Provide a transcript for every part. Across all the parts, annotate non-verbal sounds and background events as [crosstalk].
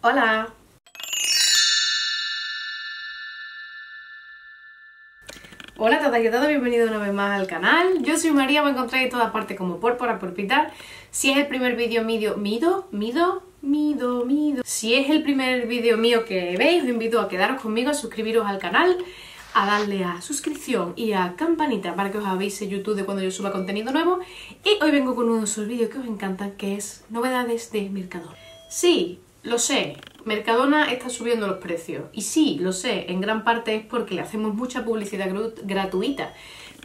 Hola. Hola tata y todo, bienvenido una vez más al canal. Yo soy María, me encontráis en todas partes como Pórpora, por pitar. Si es el primer vídeo mío, mido, mido, mido, mido. Si es el primer vídeo mío que veis, os invito a quedaros conmigo, a suscribiros al canal, a darle a suscripción y a campanita para que os avise YouTube de cuando yo suba contenido nuevo. Y hoy vengo con uno de esos vídeos que os encantan, que es novedades de Mercadona. Sí, lo sé, Mercadona está subiendo los precios. Y sí, lo sé, en gran parte es porque le hacemos mucha publicidad gratuita.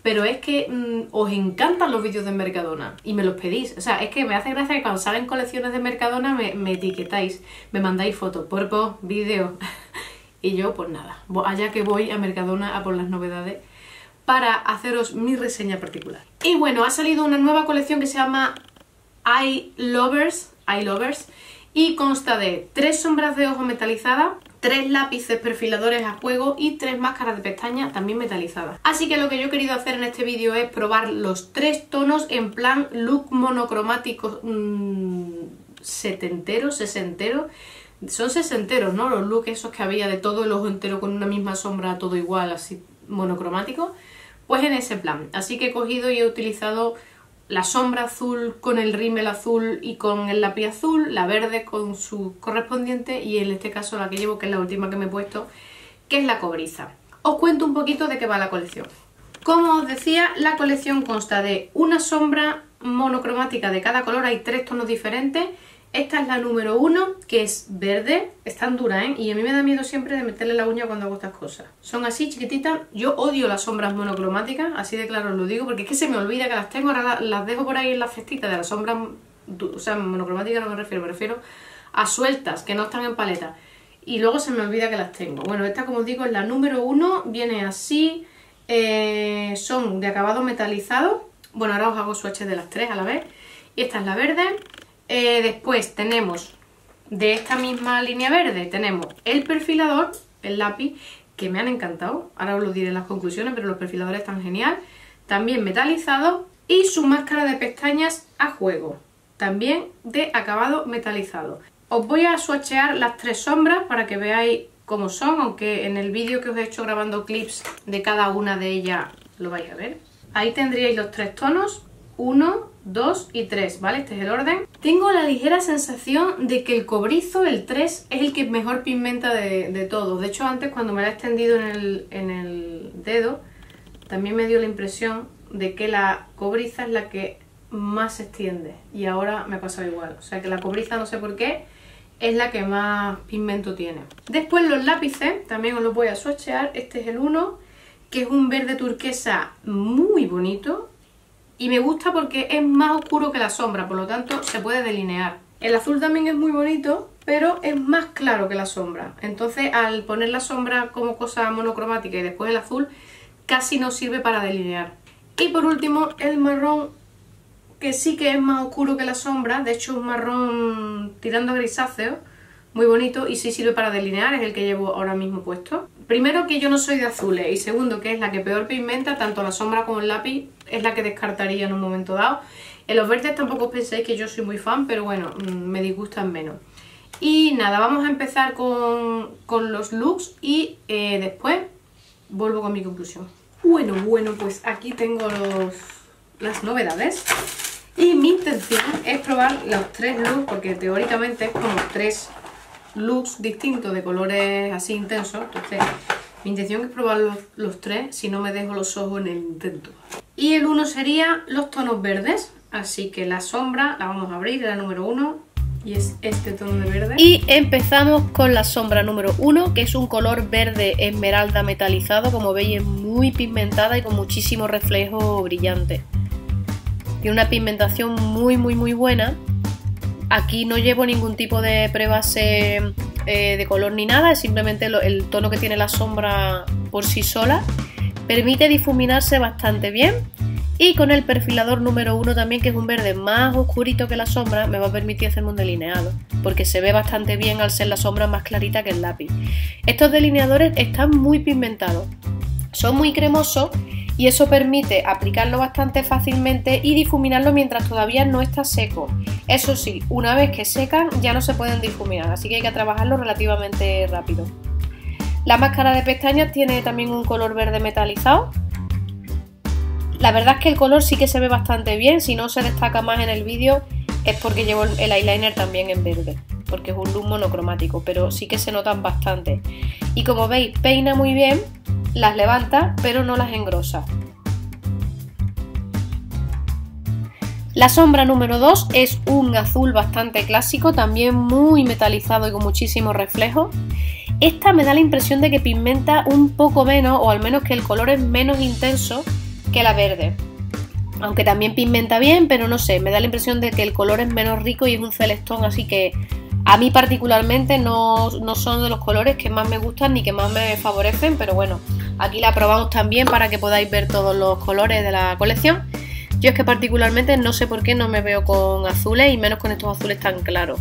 Pero es que mm, os encantan los vídeos de Mercadona y me los pedís. O sea, es que me hace gracia que cuando salen colecciones de Mercadona me, etiquetáis, me mandáis fotos, cuerpos, vídeos. [laughs] y yo, pues nada, allá que voy a Mercadona a por las novedades para haceros mi reseña particular. Y bueno, ha salido una nueva colección que se llama I Lovers, I Lovers y consta de tres sombras de ojo metalizadas, tres lápices perfiladores a juego y tres máscaras de pestaña también metalizadas. Así que lo que yo he querido hacer en este vídeo es probar los tres tonos en plan look monocromático mmm, setentero, sesentero. Son sesenteros, ¿no? Los looks esos que había de todo el ojo entero con una misma sombra, todo igual, así monocromático. Pues en ese plan. Así que he cogido y he utilizado la sombra azul con el rímel azul y con el lápiz azul, la verde con su correspondiente y en este caso la que llevo, que es la última que me he puesto, que es la cobriza. Os cuento un poquito de qué va la colección. Como os decía, la colección consta de una sombra monocromática de cada color, hay tres tonos diferentes esta es la número uno, que es verde, es tan dura, ¿eh? Y a mí me da miedo siempre de meterle la uña cuando hago estas cosas. Son así, chiquititas. Yo odio las sombras monocromáticas, así de claro os lo digo, porque es que se me olvida que las tengo, ahora las, dejo por ahí en la festita de las sombras, o sea, monocromáticas no me refiero, me refiero a sueltas, que no están en paleta. Y luego se me olvida que las tengo. Bueno, esta como os digo es la número uno, viene así, eh, son de acabado metalizado. Bueno, ahora os hago swatches de las tres a la vez. Y esta es la verde, eh, después tenemos de esta misma línea verde, tenemos el perfilador, el lápiz, que me han encantado. Ahora os lo diré en las conclusiones, pero los perfiladores están genial. También metalizado y su máscara de pestañas a juego, también de acabado metalizado. Os voy a swatchear las tres sombras para que veáis cómo son, aunque en el vídeo que os he hecho grabando clips de cada una de ellas lo vais a ver. Ahí tendríais los tres tonos, 1, 2 y 3, ¿vale? Este es el orden. Tengo la ligera sensación de que el cobrizo, el 3, es el que mejor pigmenta de, todos. De hecho, antes cuando me la he extendido en el, en el dedo, también me dio la impresión de que la cobriza es la que más se extiende. Y ahora me ha pasado igual. O sea que la cobriza, no sé por qué, es la que más pigmento tiene. Después los lápices, también os los voy a swatchear. Este es el 1, que es un verde turquesa muy bonito y me gusta porque es más oscuro que la sombra, por lo tanto se puede delinear. El azul también es muy bonito, pero es más claro que la sombra. Entonces al poner la sombra como cosa monocromática y después el azul, casi no sirve para delinear. Y por último el marrón, que sí que es más oscuro que la sombra, de hecho es un marrón tirando grisáceo, muy bonito y sí sirve para delinear, es el que llevo ahora mismo puesto. Primero que yo no soy de azules y segundo que es la que peor pigmenta, tanto la sombra como el lápiz, es la que descartaría en un momento dado. En los verdes tampoco penséis que yo soy muy fan, pero bueno, mm, me disgustan menos. Y nada, vamos a empezar con, los looks y eh, después vuelvo con mi conclusión. Bueno, bueno, pues aquí tengo los, las novedades. Y mi intención es probar los tres looks, porque teóricamente es como tres looks distintos de colores así intensos. Entonces, mi intención es probar los, tres, si no me dejo los ojos en el intento. Y el uno sería los tonos verdes. Así que la sombra la vamos a abrir, la número uno. Y es este tono de verde. Y empezamos con la sombra número uno, que es un color verde esmeralda metalizado. Como veis es muy pigmentada y con muchísimo reflejo brillante. Tiene una pigmentación muy muy muy buena Aquí no llevo ningún tipo de prebase eh, de color ni nada, es simplemente el tono que tiene la sombra por sí sola. Permite difuminarse bastante bien y con el perfilador número 1 también, que es un verde más oscurito que la sombra, me va a permitir hacerme un delineado, porque se ve bastante bien al ser la sombra más clarita que el lápiz. Estos delineadores están muy pigmentados, son muy cremosos y eso permite aplicarlo bastante fácilmente y difuminarlo mientras todavía no está seco. Eso sí, una vez que secan ya no se pueden difuminar, así que hay que trabajarlo relativamente rápido. La máscara de pestañas tiene también un color verde metalizado. La verdad es que el color sí que se ve bastante bien, si no se destaca más en el vídeo es porque llevo el eyeliner también en verde, porque es un look monocromático, pero sí que se notan bastante. Y como veis, peina muy bien, las levanta, pero no las engrosa. La sombra número 2 es un azul bastante clásico, también muy metalizado y con muchísimo reflejo. Esta me da la impresión de que pigmenta un poco menos, o al menos que el color es menos intenso que la verde. Aunque también pigmenta bien, pero no sé, me da la impresión de que el color es menos rico y es un celestón, así que a mí particularmente no, no son de los colores que más me gustan ni que más me favorecen, pero bueno, aquí la probamos también para que podáis ver todos los colores de la colección. Yo es que particularmente no sé por qué no me veo con azules y menos con estos azules tan claros.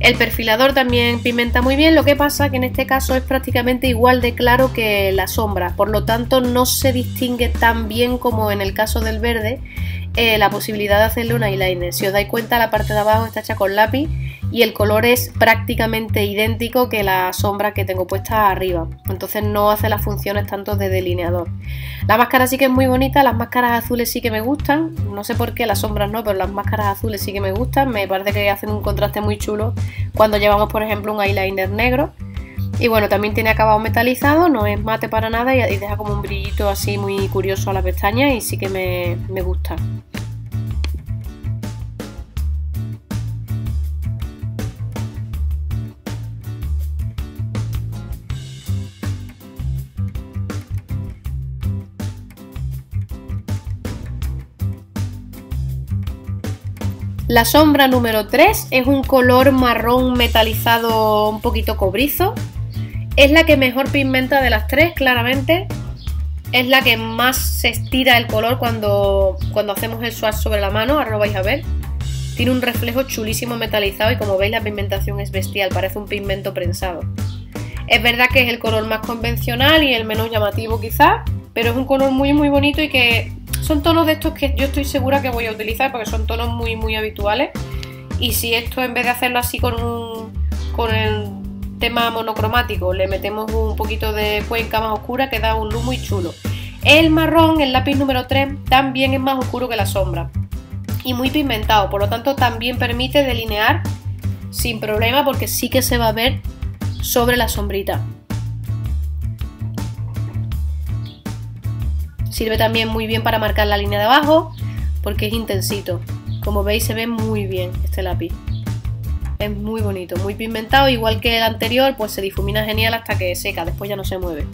El perfilador también pigmenta muy bien, lo que pasa que en este caso es prácticamente igual de claro que la sombra, por lo tanto no se distingue tan bien como en el caso del verde eh, la posibilidad de hacerle un eyeliner. Si os dais cuenta la parte de abajo está hecha con lápiz y el color es prácticamente idéntico que la sombra que tengo puesta arriba. Entonces no hace las funciones tanto de delineador. La máscara sí que es muy bonita, las máscaras azules sí que me gustan. No sé por qué las sombras no, pero las máscaras azules sí que me gustan. Me parece que hacen un contraste muy chulo cuando llevamos por ejemplo un eyeliner negro. Y bueno, también tiene acabado metalizado, no es mate para nada y, deja como un brillito así muy curioso a la pestaña y sí que me, me gusta. La sombra número 3 es un color marrón metalizado un poquito cobrizo. Es la que mejor pigmenta de las tres, claramente. Es la que más se estira el color cuando, cuando hacemos el swatch sobre la mano, ahora lo vais a ver. Tiene un reflejo chulísimo metalizado y como veis la pigmentación es bestial, parece un pigmento prensado. Es verdad que es el color más convencional y el menos llamativo quizás, pero es un color muy muy bonito y que son tonos de estos que yo estoy segura que voy a utilizar porque son tonos muy muy habituales. Y si esto en vez de hacerlo así con, un, con el tema monocromático le metemos un poquito de cuenca más oscura, queda un look muy chulo. El marrón, el lápiz número 3, también es más oscuro que la sombra y muy pigmentado, por lo tanto también permite delinear sin problema porque sí que se va a ver sobre la sombrita. Sirve también muy bien para marcar la línea de abajo porque es intensito. Como veis se ve muy bien este lápiz. Es muy bonito, muy pigmentado, igual que el anterior, pues se difumina genial hasta que seca, después ya no se mueve.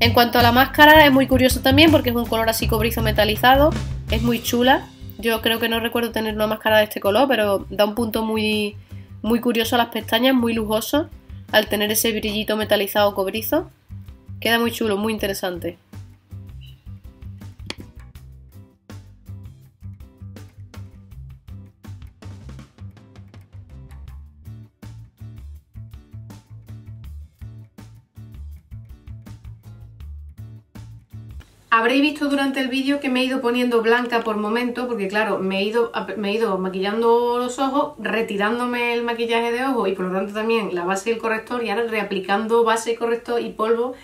En cuanto a la máscara, es muy curioso también porque es un color así cobrizo metalizado, es muy chula. Yo creo que no recuerdo tener una máscara de este color, pero da un punto muy, muy curioso a las pestañas, muy lujoso, al tener ese brillito metalizado cobrizo. Queda muy chulo, muy interesante. Habréis visto durante el vídeo que me he ido poniendo blanca por momento, porque claro, me he, ido, me he ido maquillando los ojos, retirándome el maquillaje de ojo y por lo tanto también la base y el corrector y ahora reaplicando base corrector y polvo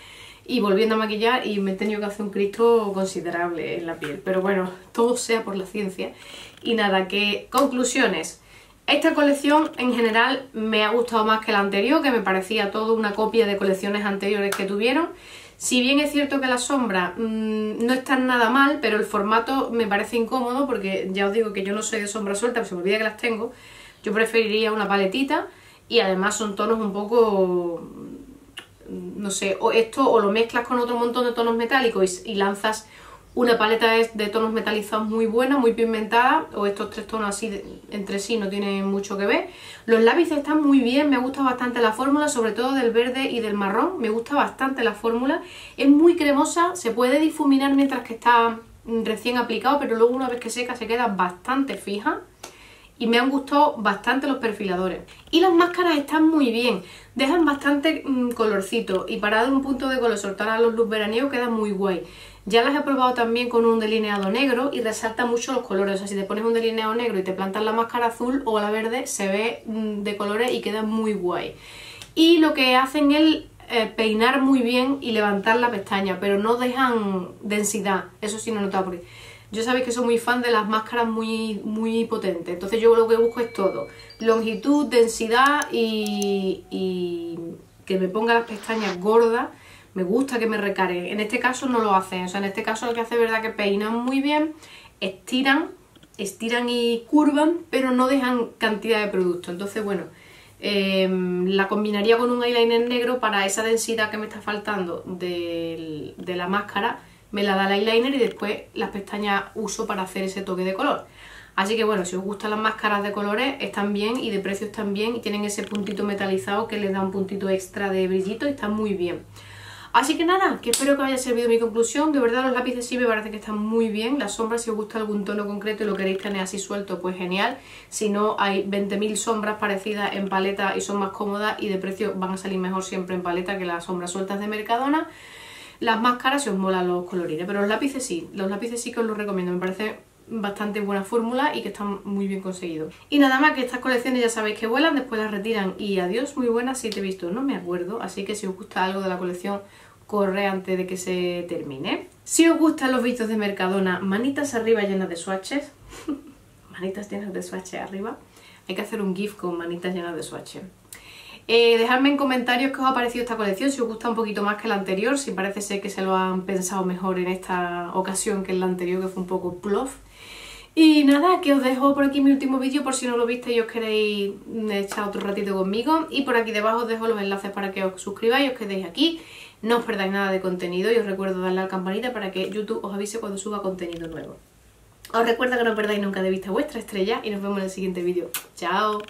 y volviendo a maquillar y me he tenido que hacer un cristo considerable en la piel. Pero bueno, todo sea por la ciencia. Y nada, que conclusiones. Esta colección en general me ha gustado más que la anterior, que me parecía todo una copia de colecciones anteriores que tuvieron. Si bien es cierto que la sombra mm, no está nada mal, pero el formato me parece incómodo porque ya os digo que yo no soy de sombra suelta, pero se me olvida que las tengo. Yo preferiría una paletita y además son tonos un poco, mm, no sé, o esto o lo mezclas con otro montón de tonos metálicos y lanzas una paleta de, tonos metalizados muy buena, muy pigmentada, o estos tres tonos así entre sí no tienen mucho que ver. Los lápices están muy bien, me gusta bastante la fórmula, sobre todo del verde y del marrón, me gusta bastante la fórmula. Es muy cremosa, se puede difuminar mientras que está recién aplicado, pero luego una vez que seca se queda bastante fija. Y me han gustado bastante los perfiladores. Y las máscaras están muy bien, dejan bastante mm, colorcito y para dar un punto de color soltar a los luz veraniegos queda muy guay. Ya las he probado también con un delineado negro y resalta mucho los colores. O sea, si te pones un delineado negro y te plantas la máscara azul o la verde, se ve mm, de colores y queda muy guay. Y lo que hacen es eh, peinar muy bien y levantar la pestaña, pero no dejan densidad. Eso sí no he notado porque yo sabéis que soy muy fan de las máscaras muy, muy potentes. Entonces yo lo que busco es todo. Longitud, densidad y, y que me ponga las pestañas gordas me gusta que me recarguen. En este caso no lo hacen, o sea, en este caso lo que hace es verdad que peinan muy bien, estiran, estiran y curvan, pero no dejan cantidad de producto. Entonces, bueno, em, la combinaría con un eyeliner negro para esa densidad que me está faltando de, de la máscara, me la da el eyeliner y después las pestañas uso para hacer ese toque de color. Así que bueno, si os gustan las máscaras de colores, están bien y de precios también y tienen ese puntito metalizado que les da un puntito extra de brillito y están muy bien. Así que nada, que espero que haya servido mi conclusión. De verdad los lápices sí me parece que están muy bien. Las sombras, si os gusta algún tono concreto y lo queréis tener así suelto, pues genial. Si no, hay 20.000 sombras parecidas en paleta y son más cómodas y de precio van a salir mejor siempre en paleta que las sombras sueltas de Mercadona. Las máscaras si os molan los colorines, pero los lápices sí. Los lápices sí que os los recomiendo. Me parece bastante buena fórmula y que están muy bien conseguidos. Y nada más que estas colecciones ya sabéis que vuelan, después las retiran y adiós, muy buenas, si te he visto, no me acuerdo, así que si os gusta algo de la colección corre antes de que se termine. Si os gustan los vistos de Mercadona, manitas arriba llenas de swatches, [laughs] manitas llenas de swatches arriba, hay que hacer un gif con manitas llenas de swatches. Eh, dejadme en comentarios qué os ha parecido esta colección, si os gusta un poquito más que la anterior, si parece ser que se lo han pensado mejor en esta ocasión que en la anterior, que fue un poco plof. Y nada, que os dejo por aquí mi último vídeo por si no lo viste y os queréis echar otro ratito conmigo. Y por aquí debajo os dejo los enlaces para que os suscribáis os quedéis aquí. No os perdáis nada de contenido y os recuerdo darle a la campanita para que YouTube os avise cuando suba contenido nuevo. Os recuerdo que no perdáis nunca de vista vuestra estrella y nos vemos en el siguiente vídeo. ¡Chao!